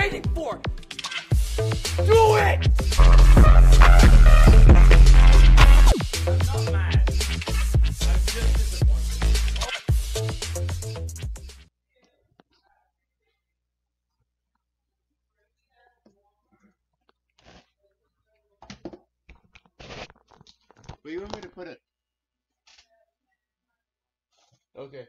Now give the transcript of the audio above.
waiting for? Do it! Where you want me to put it? Okay.